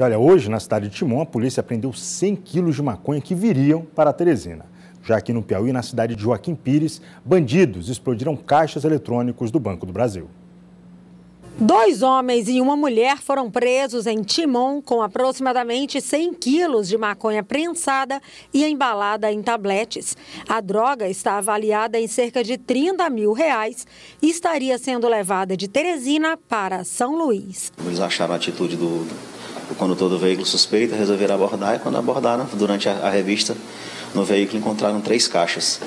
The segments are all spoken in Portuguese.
E olha, hoje na cidade de Timon, a polícia apreendeu 100 quilos de maconha que viriam para Teresina. Já aqui no Piauí, na cidade de Joaquim Pires, bandidos explodiram caixas eletrônicos do Banco do Brasil. Dois homens e uma mulher foram presos em Timon com aproximadamente 100 quilos de maconha prensada e embalada em tabletes. A droga está avaliada em cerca de 30 mil reais e estaria sendo levada de Teresina para São Luís. Eles acharam a atitude do, do condutor do veículo suspeito, resolveram abordar e quando abordaram, durante a, a revista, no veículo encontraram três caixas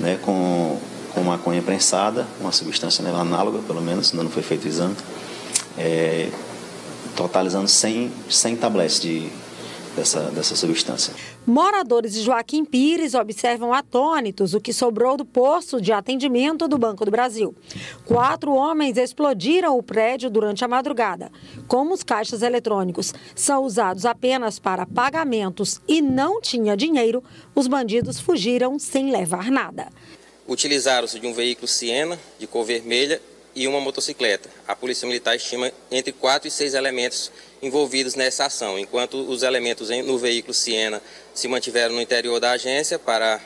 né, com com maconha prensada, uma substância né, análoga, pelo menos, ainda não foi feito o exame, é, totalizando 100, 100 tabletes de, dessa, dessa substância. Moradores de Joaquim Pires observam atônitos o que sobrou do posto de atendimento do Banco do Brasil. Quatro homens explodiram o prédio durante a madrugada. Como os caixas eletrônicos são usados apenas para pagamentos e não tinha dinheiro, os bandidos fugiram sem levar nada. Utilizaram-se de um veículo Siena, de cor vermelha, e uma motocicleta. A Polícia Militar estima entre quatro e seis elementos envolvidos nessa ação, enquanto os elementos no veículo Siena se mantiveram no interior da agência para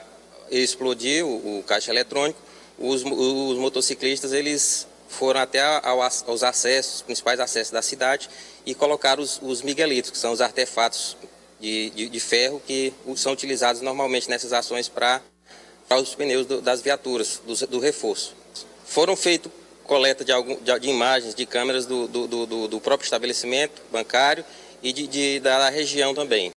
explodir o, caixa eletrônico. Os, os, motociclistas eles foram até ao, aos acessos, os principais acessos da cidade e colocaram os, os miguelitos, que são os artefatos de, de, de ferro que são utilizados normalmente nessas ações para os pneus do, das viaturas, do, do reforço. Foram feitos coleta de, algum, de, de imagens de câmeras do, do, do, do, próprio estabelecimento bancário e de, de, da região também.